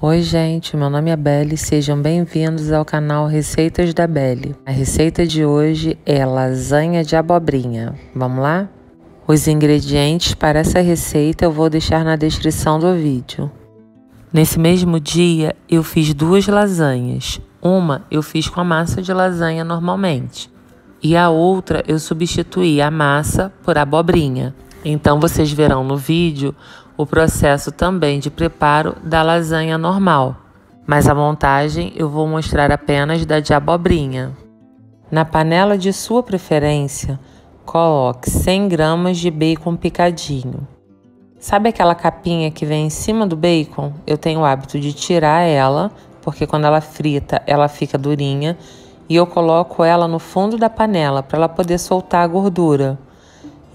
Oi, gente, meu nome é Belle, sejam bem-vindos ao canal Receitas da Belle. A receita de hoje é lasanha de abobrinha. Vamos lá? Os ingredientes para essa receita eu vou deixar na descrição do vídeo. Nesse mesmo dia, eu fiz duas lasanhas. Uma eu fiz com a massa de lasanha normalmente, e a outra eu substituí a massa por abobrinha. Então vocês verão no vídeo o processo também de preparo da lasanha normal, mas a montagem eu vou mostrar apenas da de abobrinha. Na panela de sua preferência, coloque 100 gramas de bacon picadinho. Sabe aquela capinha que vem em cima do bacon? Eu tenho o hábito de tirar ela, porque quando ela frita ela fica durinha, e eu coloco ela no fundo da panela para ela poder soltar a gordura.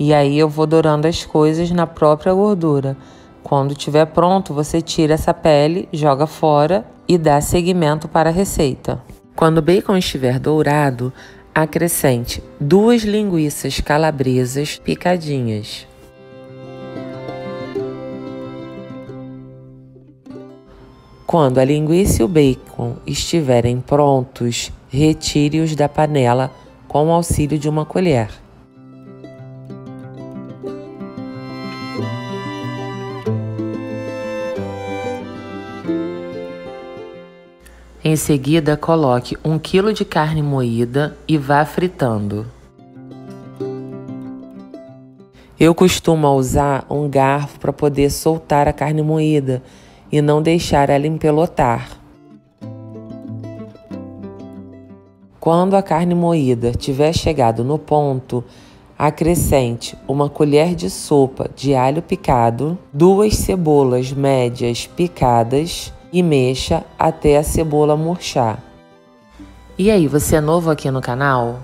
E aí eu vou dourando as coisas na própria gordura. Quando estiver pronto, você tira essa pele, joga fora e dá seguimento para a receita. Quando o bacon estiver dourado, acrescente duas linguiças calabresas picadinhas. Quando a linguiça e o bacon estiverem prontos, retire-os da panela com o auxílio de uma colher. Em seguida, coloque 1 kg de carne moída e vá fritando. Eu costumo usar um garfo para poder soltar a carne moída e não deixar ela empelotar. Quando a carne moída tiver chegado no ponto, acrescente uma colher de sopa de alho picado, duas cebolas médias picadas e mexa até a cebola murchar. E aí, você é novo aqui no canal?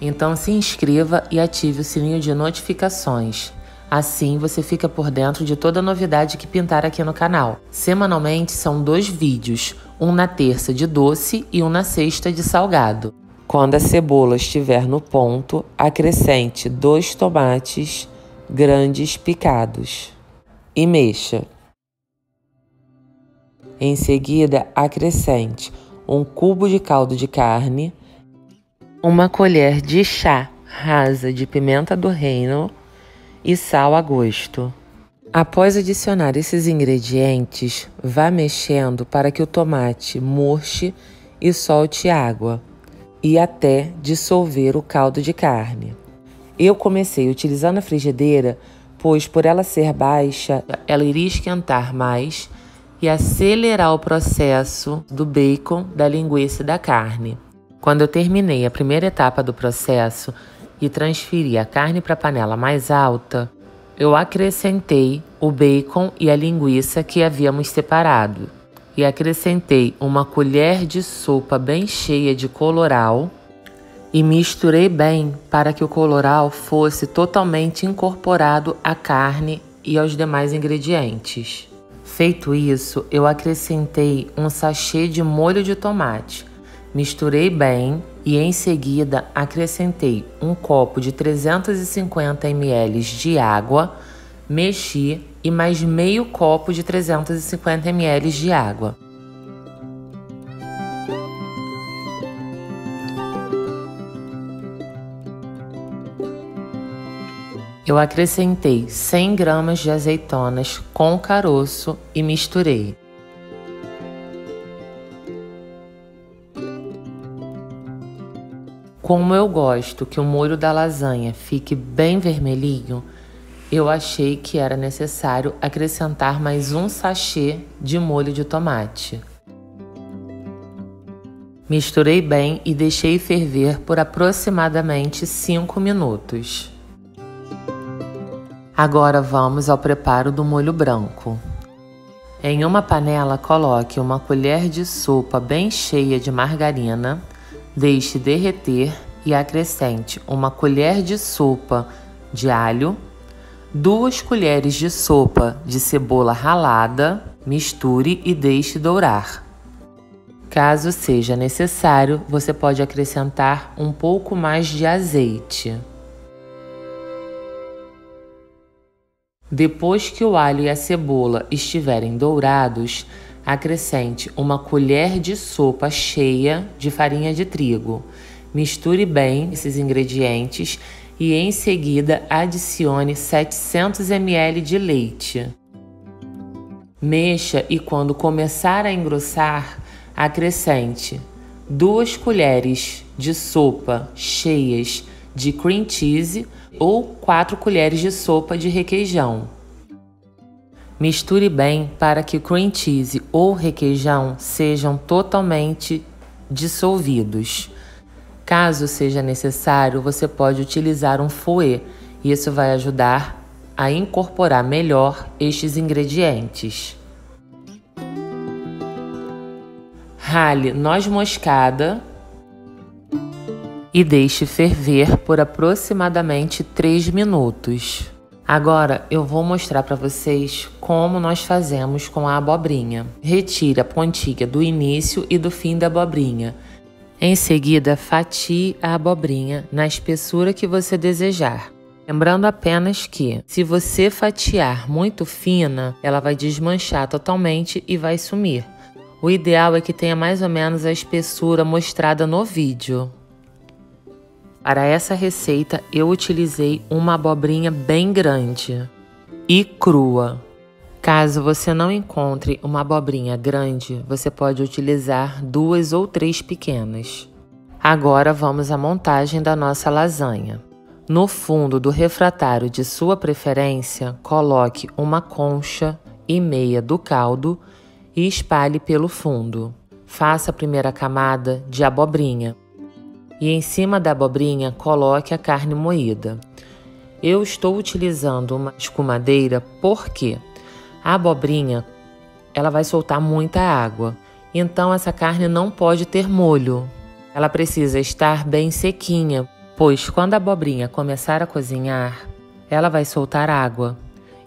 Então se inscreva e ative o sininho de notificações. Assim você fica por dentro de toda novidade que pintar aqui no canal. Semanalmente são dois vídeos, um na terça de doce e um na sexta de salgado. Quando a cebola estiver no ponto, acrescente dois tomates grandes picados e mexa. Em seguida, acrescente um cubo de caldo de carne, uma colher de chá rasa de pimenta do reino e sal a gosto. Após adicionar esses ingredientes, vá mexendo para que o tomate murche e solte água e até dissolver o caldo de carne. Eu comecei utilizando a frigideira, pois por ela ser baixa, ela iria esquentar mais e acelerar o processo do bacon, da linguiça e da carne. Quando eu terminei a primeira etapa do processo e transferi a carne para a panela mais alta, eu acrescentei o bacon e a linguiça que havíamos separado e acrescentei uma colher de sopa bem cheia de coloral e misturei bem para que o coloral fosse totalmente incorporado à carne e aos demais ingredientes. Feito isso, eu acrescentei um sachê de molho de tomate. Misturei bem e em seguida acrescentei um copo de 350 ml de água, mexi e mais meio copo de 350 ml de água. Eu acrescentei 100 gramas de azeitonas com caroço e misturei. Como eu gosto que o molho da lasanha fique bem vermelhinho, eu achei que era necessário acrescentar mais um sachê de molho de tomate. Misturei bem e deixei ferver por aproximadamente 5 minutos. Agora vamos ao preparo do molho branco. Em uma panela, coloque uma colher de sopa bem cheia de margarina, deixe derreter e acrescente uma colher de sopa de alho, duas colheres de sopa de cebola ralada, misture e deixe dourar. Caso seja necessário, você pode acrescentar um pouco mais de azeite. Depois que o alho e a cebola estiverem dourados, acrescente uma colher de sopa cheia de farinha de trigo. Misture bem esses ingredientes e em seguida adicione 700 ml de leite. Mexa e quando começar a engrossar, acrescente duas colheres de sopa cheias de cream cheese ou 4 colheres de sopa de requeijão. Misture bem para que o cream cheese ou requeijão sejam totalmente dissolvidos. Caso seja necessário, você pode utilizar um fouet. Isso vai ajudar a incorporar melhor estes ingredientes. Rale noz moscada e deixe ferver por aproximadamente 3 minutos. Agora eu vou mostrar para vocês como nós fazemos com a abobrinha. Retire a pontinha do início e do fim da abobrinha. Em seguida, fatie a abobrinha na espessura que você desejar. Lembrando apenas que, se você fatiar muito fina, ela vai desmanchar totalmente e vai sumir. O ideal é que tenha mais ou menos a espessura mostrada no vídeo. Para essa receita, eu utilizei uma abobrinha bem grande e crua. Caso você não encontre uma abobrinha grande, você pode utilizar duas ou três pequenas. Agora vamos à montagem da nossa lasanha. No fundo do refratário de sua preferência, coloque uma concha e meia do caldo e espalhe pelo fundo. Faça a primeira camada de abobrinha e em cima da abobrinha coloque a carne moída. Eu estou utilizando uma escumadeira porque a abobrinha ela vai soltar muita água, então essa carne não pode ter molho. Ela precisa estar bem sequinha, pois quando a abobrinha começar a cozinhar, ela vai soltar água.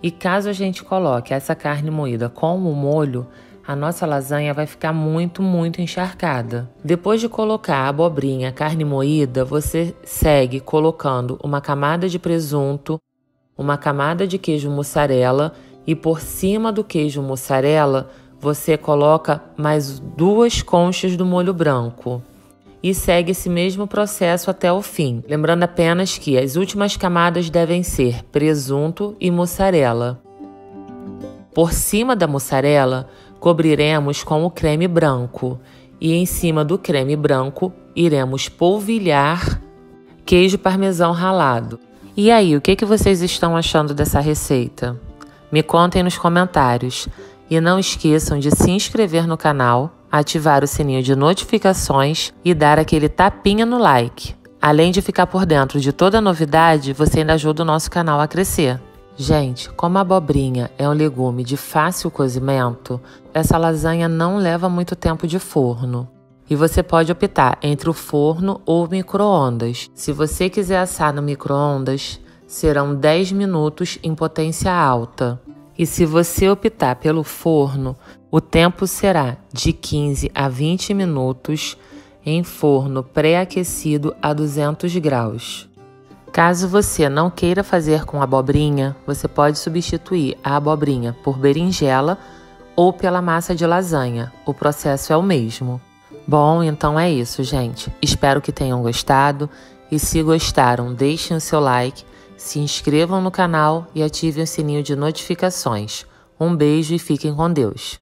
E caso a gente coloque essa carne moída com o molho, a nossa lasanha vai ficar muito, muito encharcada. Depois de colocar a abobrinha, carne moída, você segue colocando uma camada de presunto, uma camada de queijo mussarela e por cima do queijo mussarela você coloca mais duas conchas do molho branco e segue esse mesmo processo até o fim. Lembrando apenas que as últimas camadas devem ser presunto e mussarela. Por cima da mussarela, cobriremos com o creme branco e em cima do creme branco iremos polvilhar queijo parmesão ralado. E aí, o que, que vocês estão achando dessa receita? Me contem nos comentários e não esqueçam de se inscrever no canal, ativar o sininho de notificações e dar aquele tapinha no like. Além de ficar por dentro de toda novidade, você ainda ajuda o nosso canal a crescer. Gente, como a abobrinha é um legume de fácil cozimento, essa lasanha não leva muito tempo de forno. E você pode optar entre o forno ou micro-ondas. Se você quiser assar no micro-ondas, serão 10 minutos em potência alta. E se você optar pelo forno, o tempo será de 15 a 20 minutos em forno pré-aquecido a 200 graus. Caso você não queira fazer com abobrinha, você pode substituir a abobrinha por berinjela ou pela massa de lasanha. O processo é o mesmo. Bom, então é isso, gente. Espero que tenham gostado e se gostaram, deixem o seu like se inscrevam no canal e ativem o sininho de notificações. Um beijo e fiquem com Deus.